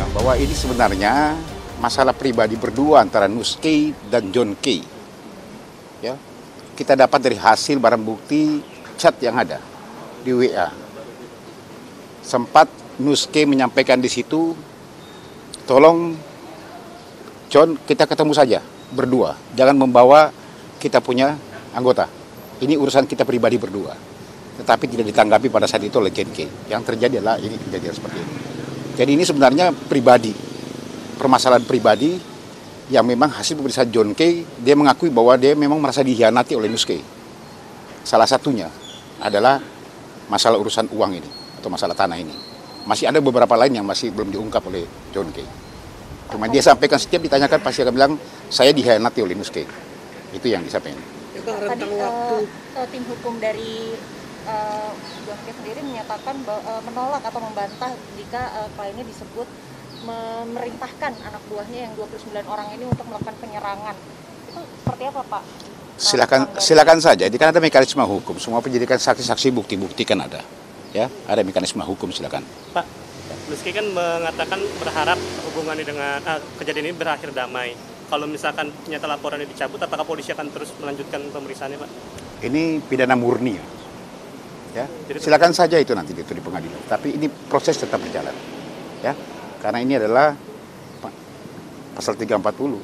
bahwa ini sebenarnya masalah pribadi berdua antara Nuske dan John K. Ya, kita dapat dari hasil barang bukti chat yang ada di WA. Sempat Nuske menyampaikan di situ, tolong John kita ketemu saja berdua, jangan membawa kita punya anggota. Ini urusan kita pribadi berdua. Tetapi tidak ditanggapi pada saat itu oleh John K. Yang terjadi adalah ini kejadian seperti ini. Jadi ini sebenarnya pribadi, permasalahan pribadi yang memang hasil pemeriksaan John K. Dia mengakui bahwa dia memang merasa dihianati oleh Nuske. Salah satunya adalah masalah urusan uang ini atau masalah tanah ini. Masih ada beberapa lain yang masih belum diungkap oleh John K. Cuma dia sampaikan setiap ditanyakan pasti akan bilang saya dihianati oleh Nuske. Itu yang disampaikan. Tadi rentang waktu eh, tim hukum dari uh, John sendiri menyatakan eh, menolak atau membantah jika eh, kliennya disebut memerintahkan anak buahnya yang 29 orang ini untuk melakukan penyerangan. Itu seperti apa, Pak? Silakan dari- silakan saja. Ini kan ada mekanisme hukum. Semua penyidikan saksi-saksi bukti-bukti kan ada. Ya, ada mekanisme hukum silakan. Pak, Rizky kan mengatakan berharap hubungannya dengan ah, kejadian ini berakhir damai. Kalau misalkan nyata laporannya dicabut, apakah polisi akan terus melanjutkan pemeriksaannya, Pak? Ini pidana murni ya. Ya, silakan saja itu nanti itu di pengadilan. Tapi ini proses tetap berjalan. Ya, karena ini adalah pa- pasal 340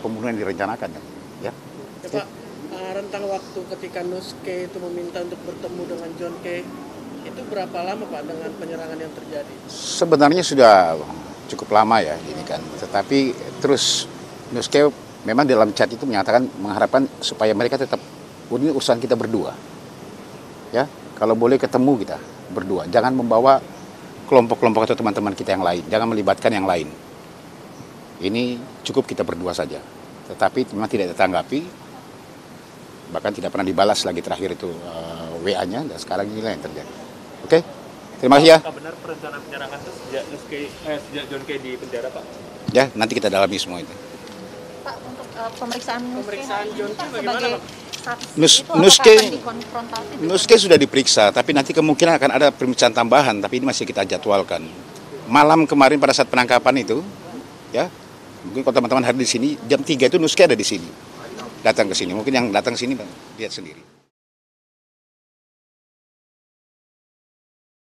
pembunuhan yang direncanakan ya. ya. ya, Pak, eh, rentang waktu ketika Nuske itu meminta untuk bertemu dengan John K itu berapa lama Pak dengan penyerangan yang terjadi? Sebenarnya sudah cukup lama ya ini kan. Tetapi terus Nuske memang dalam chat itu menyatakan mengharapkan supaya mereka tetap "Oh, ini urusan kita berdua. Ya, kalau boleh ketemu kita berdua. Jangan membawa kelompok-kelompok atau teman-teman kita yang lain. Jangan melibatkan yang lain. Ini cukup kita berdua saja. Tetapi memang tidak ditanggapi. Bahkan tidak pernah dibalas lagi terakhir itu eh, WA-nya dan sekarang inilah yang terjadi. Oke? Terima kasih ya. Apakah benar perencanaan penyerangan itu sejak eh, sejak John Kay di penjara, Pak? Ya, nanti kita dalami semua itu. Pak, untuk eh, pemeriksaan Pemeriksaan John K Pak, bagaimana, sebagai Pak? Nus- Nuske- Nuske sudah diperiksa, tapi nanti kemungkinan akan ada pemeriksaan tambahan, tapi ini masih kita jadwalkan. Malam kemarin pada saat penangkapan itu, ya, mungkin kalau teman-teman hadir di sini, jam 3 itu Nuske ada di sini. Datang ke sini, mungkin yang datang ke sini lihat sendiri.